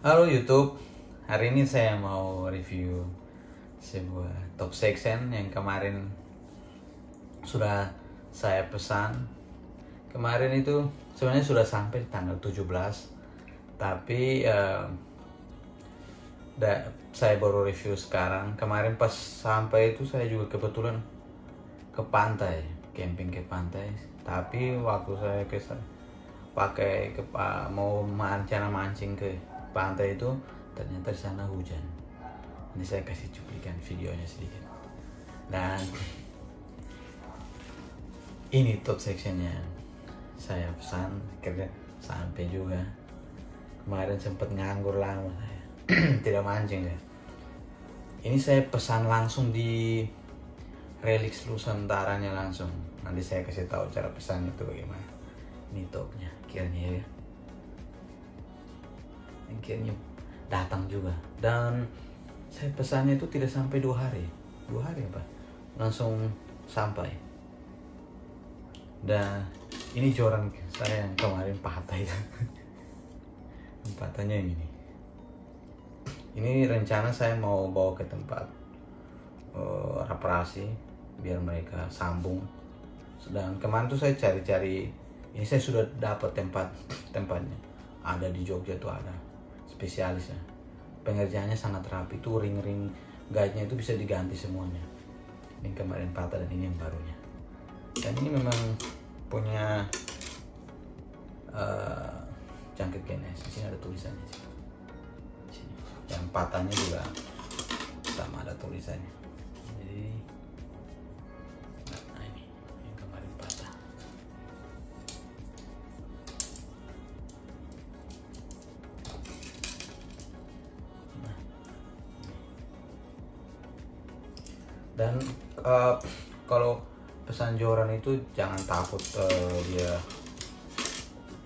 Halo YouTube, hari ini saya mau review sebuah top section yang kemarin sudah saya pesan. Kemarin itu sebenarnya sudah sampai tanggal 17, tapi da- saya baru review sekarang. Kemarin pas sampai itu saya juga kebetulan ke pantai, camping ke pantai. Tapi waktu saya ke pakai ke mau rencana mancing ke pantai itu ternyata di sana hujan. Ini saya kasih cuplikan videonya sedikit. Dan ini top sectionnya. Saya pesan kerja sampai juga. Kemarin sempat nganggur lama saya. Tidak mancing ya. Ini saya pesan langsung di Relix Nusantaranya langsung. Nanti saya kasih tahu cara pesan itu bagaimana. Ini topnya. Kiranya ya akhirnya datang juga. Dan saya pesannya itu tidak sampai dua hari. Dua hari apa? Langsung sampai. Dan ini joran saya yang kemarin patah itu patahnya ini. Ini rencana saya mau bawa ke tempat eh, reparasi biar mereka sambung. Sedang kemarin tuh saya cari-cari ini saya sudah dapat tempat tempatnya. Ada di Jogja tuh ada spesialis ya. Pengerjaannya sangat rapi tuh ring-ring guide-nya itu bisa diganti semuanya. Ini kemarin patah dan ini yang barunya. Dan ini memang punya uh, jangkit genes di sini ada tulisannya sini. yang patahnya juga sama ada tulisannya. Jadi dan eh, kalau pesan joran itu jangan takut eh, dia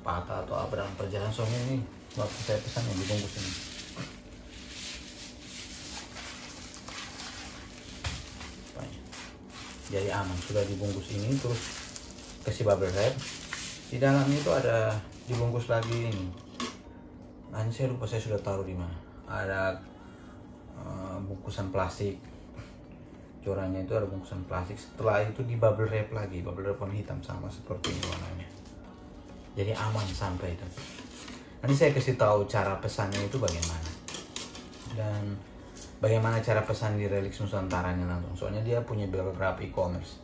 patah atau apa dalam perjalanan. Soalnya ini waktu saya pesan yang dibungkus ini. Jadi aman. Sudah dibungkus ini terus kasih bubble wrap. Di dalamnya itu ada dibungkus lagi ini. Ini saya lupa saya sudah taruh di mana. Ada eh, bungkusan plastik jorannya itu ada bungkusan plastik. Setelah itu di bubble wrap lagi bubble wrap warna hitam sama seperti ini warnanya. Jadi aman sampai itu. Nanti saya kasih tahu cara pesannya itu bagaimana. Dan bagaimana cara pesan di Relix Nusantaranya langsung. Soalnya dia punya beberapa e-commerce.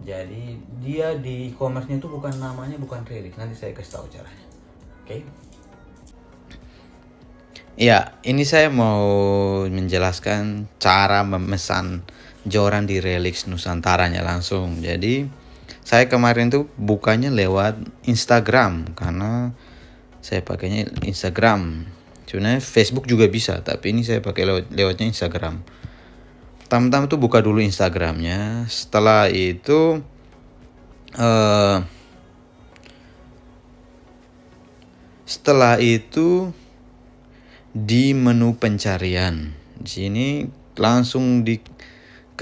Jadi dia di e-commerce-nya itu bukan namanya bukan Relix nanti saya kasih tahu caranya. Oke? Ya, ini saya mau menjelaskan cara memesan joran di Relix Nusantaranya langsung. Jadi, saya kemarin tuh bukanya lewat Instagram karena saya pakainya Instagram. Sebenarnya Facebook juga bisa, tapi ini saya pakai lewat lewatnya Instagram. Pertama-tama tuh buka dulu Instagramnya. Setelah itu eh setelah itu di menu pencarian. Di sini langsung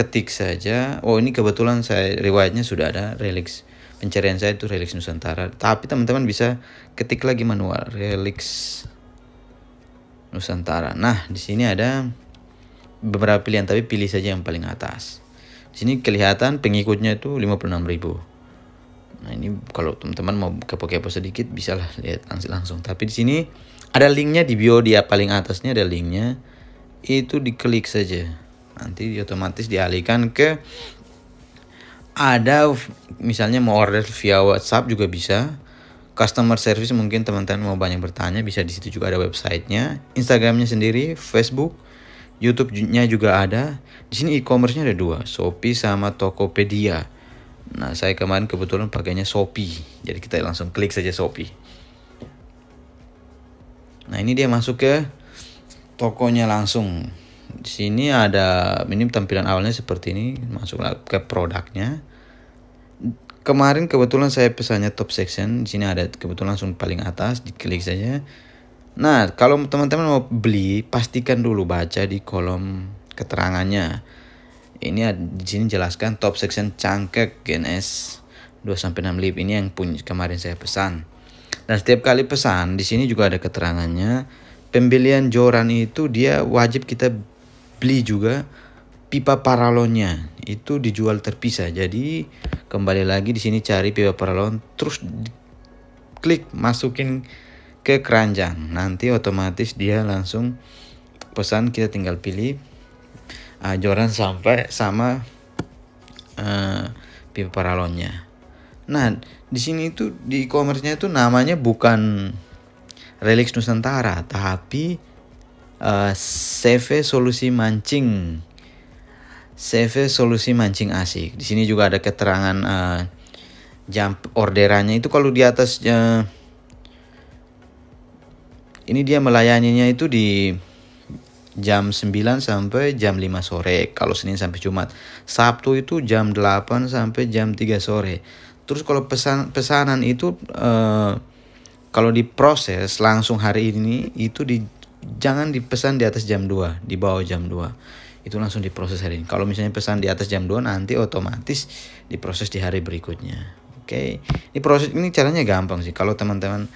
diketik saja. Oh, ini kebetulan saya riwayatnya sudah ada Relix. Pencarian saya itu Relix Nusantara. Tapi teman-teman bisa ketik lagi manual Relix Nusantara. Nah, di sini ada beberapa pilihan tapi pilih saja yang paling atas. Di sini kelihatan pengikutnya itu 56.000. Nah, ini kalau teman-teman mau kepo-kepo sedikit bisa lah lihat langsung langsung. Tapi di sini ada linknya di bio dia paling atasnya ada linknya itu diklik saja nanti otomatis dialihkan ke ada misalnya mau order via WhatsApp juga bisa. Customer service mungkin teman-teman mau banyak bertanya bisa di situ juga ada websitenya. Instagramnya sendiri Facebook YouTube-nya juga ada. Di sini e-commerce-nya ada dua Shopee sama Tokopedia. Nah saya kemarin kebetulan pakainya Shopee. Jadi kita langsung klik saja Shopee. Nah ini dia masuk ke tokonya langsung. Di sini ada ini tampilan awalnya seperti ini, masuk ke produknya. Kemarin kebetulan saya pesannya top section. Di sini ada kebetulan langsung paling atas, diklik saja. Nah, kalau teman-teman mau beli, pastikan dulu baca di kolom keterangannya. Ini di sini jelaskan top section cangkek GNS 2 sampai 6 lip ini yang punya kemarin saya pesan. Dan setiap kali pesan di sini juga ada keterangannya pembelian joran itu dia wajib kita beli juga pipa paralonnya itu dijual terpisah. Jadi kembali lagi di sini cari pipa paralon terus klik masukin ke keranjang. Nanti otomatis dia langsung pesan kita tinggal pilih uh, joran sampai sama uh, pipa paralonnya. Nah, di sini itu di e-commerce-nya itu namanya bukan Relix Nusantara, tapi uh, CV Solusi Mancing. CV Solusi Mancing Asik. Di sini juga ada keterangan uh, jam orderannya itu kalau di atasnya ini dia melayaninya itu di jam 9 sampai jam 5 sore kalau Senin sampai Jumat. Sabtu itu jam 8 sampai jam 3 sore. Terus kalau pesan pesanan itu uh, kalau diproses langsung hari ini itu di jangan dipesan di atas jam 2, di bawah jam 2. Itu langsung diproses hari ini. Kalau misalnya pesan di atas jam 2 nanti otomatis diproses di hari berikutnya. Oke. Okay. Ini proses ini caranya gampang sih. Kalau teman-teman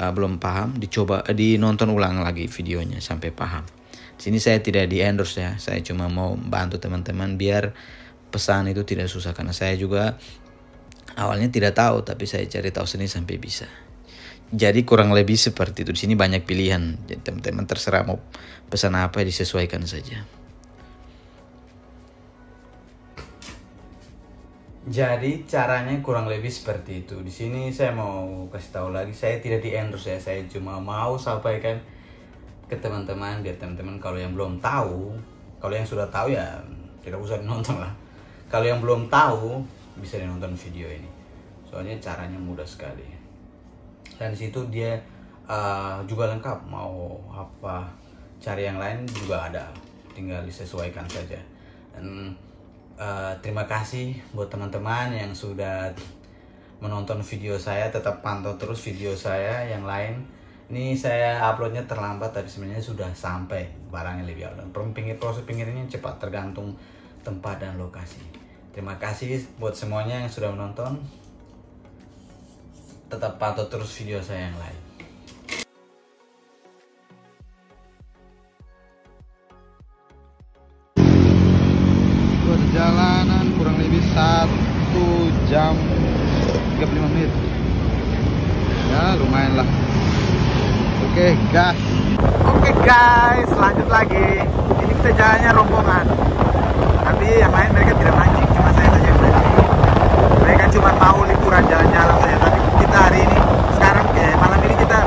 uh, belum paham, dicoba uh, dinonton ulang lagi videonya sampai paham. Sini saya tidak di endorse ya. Saya cuma mau bantu teman-teman biar pesan itu tidak susah karena saya juga awalnya tidak tahu tapi saya cari tahu sendiri sampai bisa jadi kurang lebih seperti itu. Di sini banyak pilihan. Teman-teman terserah mau pesan apa disesuaikan saja. Jadi caranya kurang lebih seperti itu. Di sini saya mau kasih tahu lagi saya tidak di endorse ya. Saya cuma mau sampaikan ke teman-teman biar teman-teman kalau yang belum tahu kalau yang sudah tahu ya tidak usah nonton lah. Kalau yang belum tahu bisa nonton video ini. Soalnya caranya mudah sekali dan di situ dia uh, juga lengkap. Mau apa cari yang lain juga ada. Tinggal disesuaikan saja. Dan uh, terima kasih buat teman-teman yang sudah menonton video saya. Tetap pantau terus video saya yang lain. Ini saya uploadnya terlambat tapi sebenarnya sudah sampai barangnya lebih awal. Dan pinggir proses pengirimannya cepat tergantung tempat dan lokasi. Terima kasih buat semuanya yang sudah menonton tetap pantau terus video saya yang lain. Perjalanan kurang lebih satu jam 35 menit. Ya lumayan lah. Oke gas. Oke guys, lanjut lagi. Ini kita jalannya rombongan. Tapi yang lain mereka tidak mancing, cuma saya saja yang mancing. Mereka cuma mau liburan jalan-jalan saja, tapi kita hari ini sekarang ya, malam ini kita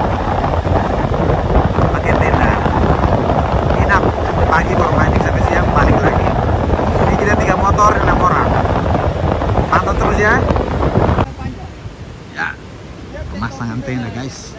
pakai tenda inap sampai pagi baru mancing sampai siang balik lagi ini kita tiga motor enam orang pantau terus ya Ya, pemasangan tenda guys.